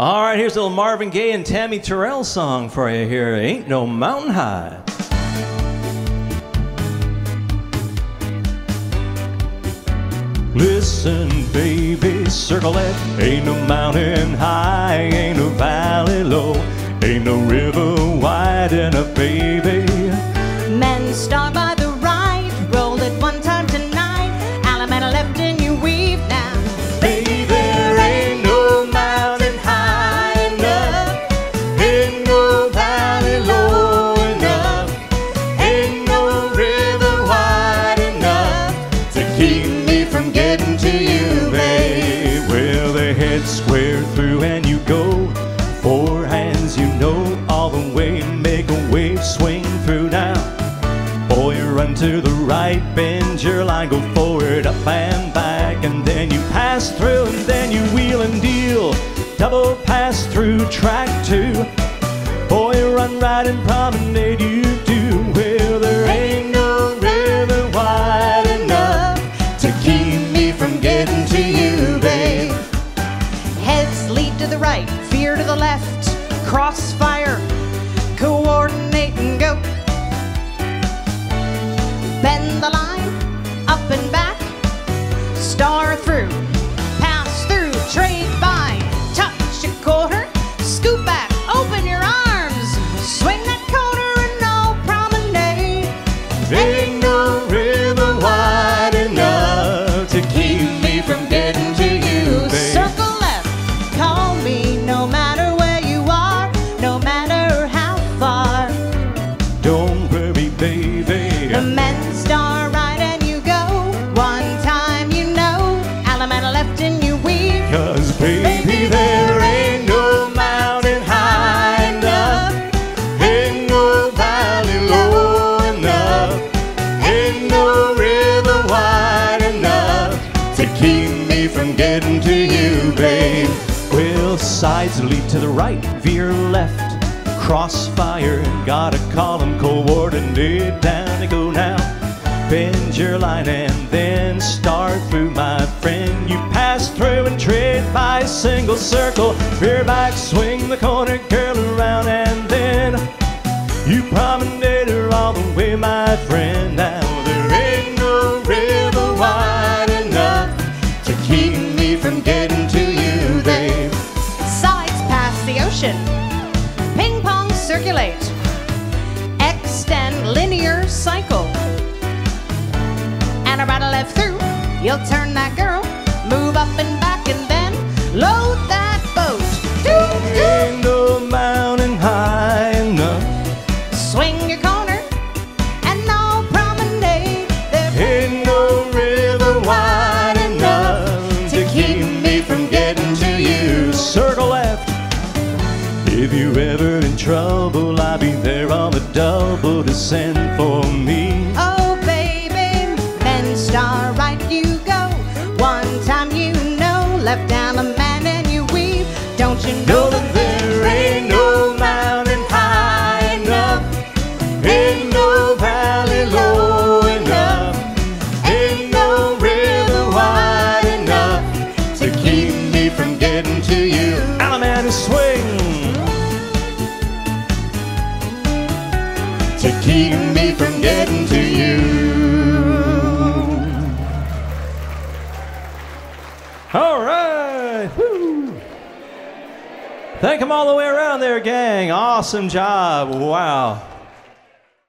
All right, here's a little Marvin Gaye and Tammy Terrell song for you here. Ain't no mountain high. Listen, baby, circle it. Ain't no mountain high, ain't no valley low, ain't no river wide enough, baby. Swing through now. Boy, run to the right, bend your line, go forward, up and back, and then you pass through, and then you wheel and deal. Double pass through track two. Boy, run right and promenade, you do. Well, there ain't no river wide enough to keep me from getting to you, babe. Heads lead to the right, veer to the left, crossfire, coordinate and go. Bend the line, up and back, star to keep me from getting to you, babe. Well, sides lead to the right, veer left, crossfire, gotta call 'em coordinate down to go now. Bend your line and then start through, my friend. You pass through and trade by single circle. Rear back, swing the corner, curl around, and then you promenade her all the way, my friend. Ocean. Ping pong circulate. Extend linear cycle. And a right or left through. You'll turn that girl. Move up and back and then load that boat. Doo, doo. Ain't no mountain high enough. Swing your ever in trouble, I'll be there on the double to send for me. Oh, baby, men star right you go. One time you know, left down a man and you weave. Don't you know Know that there ain't no mountain high enough, ain't no valley low enough, ain't no river wide enough to keep me from getting to you. Alamanda swing to keep me from getting to you. All right. Woo. Thank them all the way around there, gang. Awesome job. Wow.